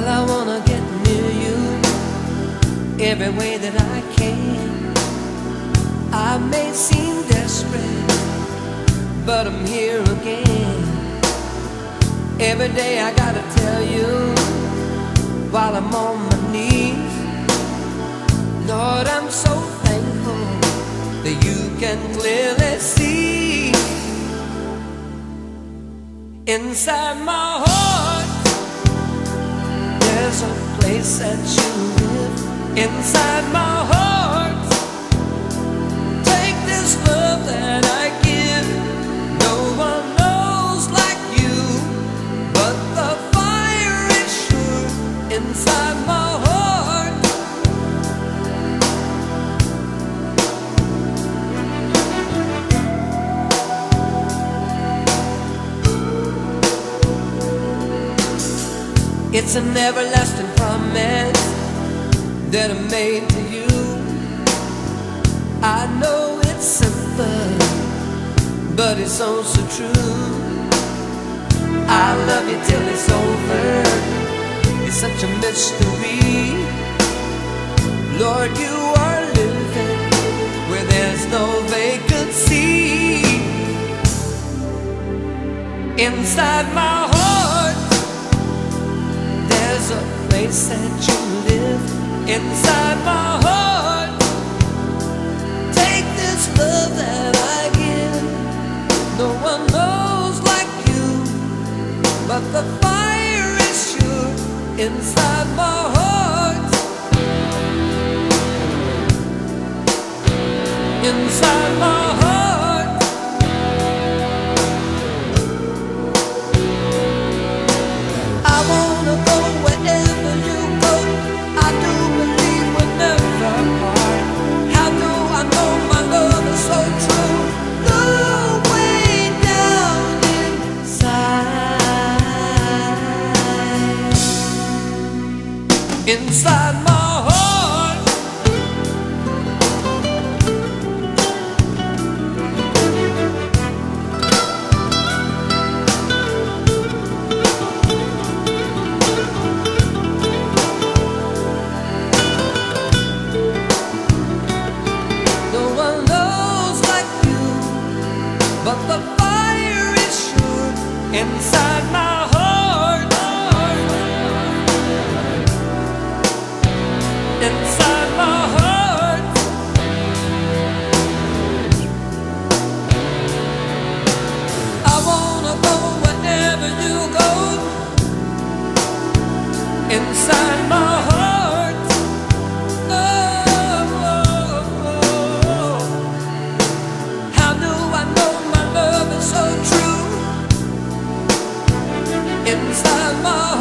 Well, I wanna get near you every way that I can. I may seem desperate, but I'm here again. Every day I gotta tell you while I'm on my knees. Lord, I'm so thankful that you can clearly see inside my heart. That you live inside my heart. Take this love that I give. No one knows like you, but the fire is sure inside my heart. It's an everlasting promise that I made to you. I know it's simple, but it's also true. I love you till it's over. It's such a mystery. Lord, you are living where there's no vacancy. Inside my heart, there's a place that you live. Inside my heart, take this love that I give. No one knows like you, but the fire is sure inside my heart. inside my heart. No one knows like you, but the fire is sure inside my inside my heart.